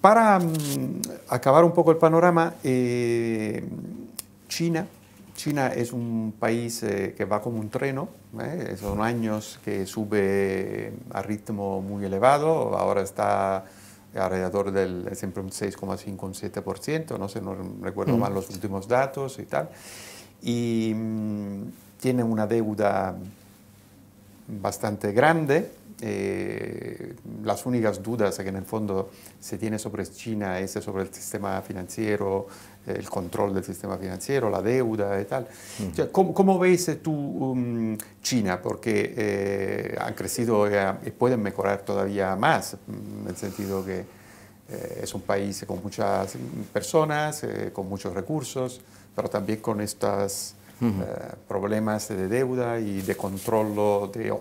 Para mm, acabar un poco el panorama, eh, China, China es un país eh, que va como un treno, ¿eh? son años que sube a ritmo muy elevado, ahora está alrededor del siempre un 6,5, un 7%, no sé, no recuerdo mal los últimos datos y tal, y mm, tiene una deuda bastante grande, eh, las únicas dudas que en el fondo se tiene sobre China es sobre el sistema financiero, el control del sistema financiero, la deuda y tal. ¿cómo, veis tú um, China? Porque eh, han crecido y pueden mejorar todavía más, en el sentido que eh, es un país con muchas personas, con muchos recursos, pero también con estos problemas de deuda y de control de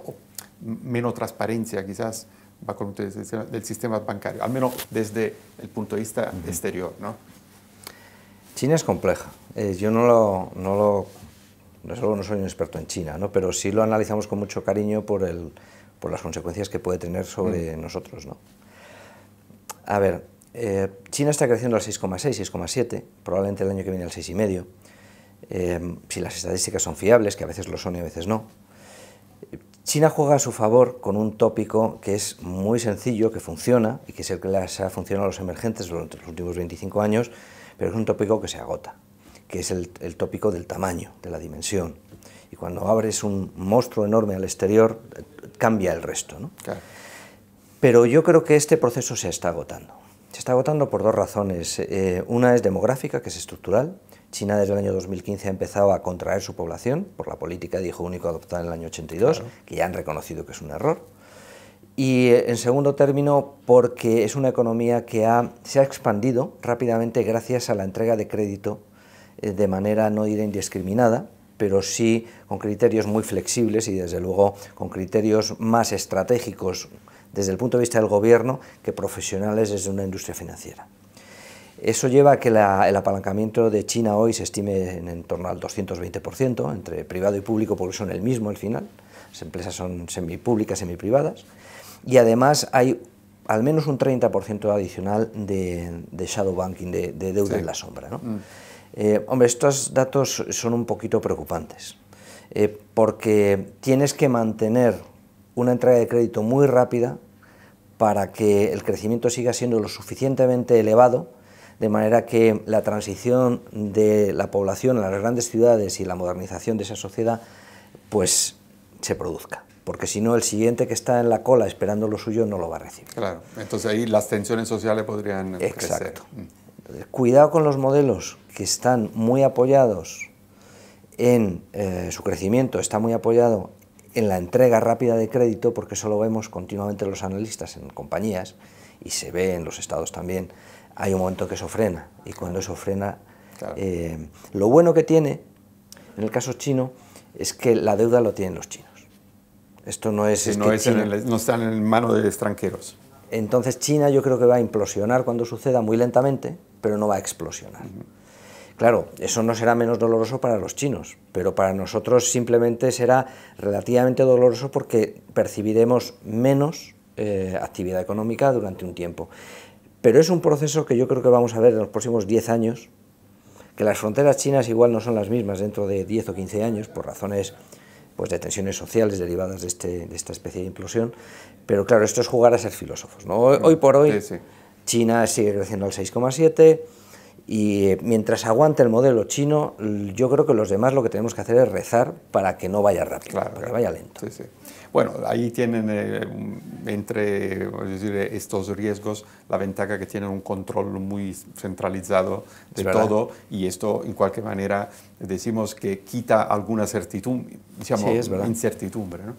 menos transparencia quizás va con del sistema bancario, al menos desde el punto de vista exterior. ¿no? China es compleja. Eh, yo no lo, no lo, no soy un experto en China, ¿no? pero sí lo analizamos con mucho cariño por, el, por las consecuencias que puede tener sobre mm. nosotros. ¿no? A ver, eh, China está creciendo al 6,6, 6,7, probablemente el año que viene al 6,5. Eh, si las estadísticas son fiables, que a veces lo son y a veces no. China juega a su favor con un tópico que es muy sencillo, que funciona, y que es el que les ha funcionado a los emergentes durante los últimos 25 años, pero es un tópico que se agota, que es el, tópico del tamaño, de la dimensión. Y cuando abres un monstruo enorme al exterior, cambia el resto. Pero yo creo que este proceso se está agotando. Se está agotando por dos razones. Eh, una es demográfica, que es estructural, China desde el año 2015 ha empezado a contraer su población por la política de hijo único adoptada en el año 82, que ya han reconocido que es un error. Y eh, en segundo término, porque es una economía que se ha expandido rápidamente gracias a la entrega de crédito eh, de manera, no indiscriminada, pero sí con criterios muy flexibles y desde luego con criterios más estratégicos desde el punto de vista del gobierno que profesionales desde una industria financiera. Eso lleva a que el apalancamiento de China hoy se estime en, torno al 220%, entre privado y público, porque son el mismo al final. Las empresas son semipúblicas, semiprivadas. Y además hay al menos un 30% adicional de, shadow banking, de, deuda en la sombra. Mm. Eh, hombre, estos datos son un poquito preocupantes, eh, porque tienes que mantener una entrega de crédito muy rápida para que el crecimiento siga siendo lo suficientemente elevado de manera que la transición de la población a las grandes ciudades y la modernización de esa sociedad pues se produzca porque si no el siguiente que está en la cola esperando lo suyo no lo va a recibir. Claro, entonces ahí las tensiones sociales podrían Exacto. Crecer. Cuidado con los modelos que están muy apoyados en eh, su crecimiento, está muy apoyado en la entrega rápida de crédito, porque eso lo vemos continuamente los analistas en compañías y se ve en los estados también, hay un momento que eso frena, y cuando eso frena, eh, lo bueno que tiene, en el caso chino, es que la deuda lo tienen los chinos. Esto no es... no, no están en manos de extranjeros. Entonces China yo creo que va a implosionar cuando suceda muy lentamente, pero no va a explosionar. Claro, eso no será menos doloroso para los chinos, pero para nosotros simplemente será relativamente doloroso porque percibiremos menos eh, actividad económica durante un tiempo. Pero es un proceso que yo creo que vamos a ver en los próximos 10 años, que las fronteras chinas igual no son las mismas dentro de 10 o 15 años, por razones pues, de tensiones sociales derivadas de, este, de esta especie de implosión, pero claro, esto es jugar a ser filósofos. ¿no? Hoy, por hoy, China sigue creciendo al 6,7, y mientras aguante el modelo chino, yo creo que los demás lo que tenemos que hacer es rezar para que no vaya rápido, para que vaya lento. Bueno, ahí tienen eh, entre decir, estos riesgos la ventaja que tienen un control muy centralizado de todo y esto en cualquier manera decimos que quita alguna certidumbre, digamos, incertidumbre. ¿no?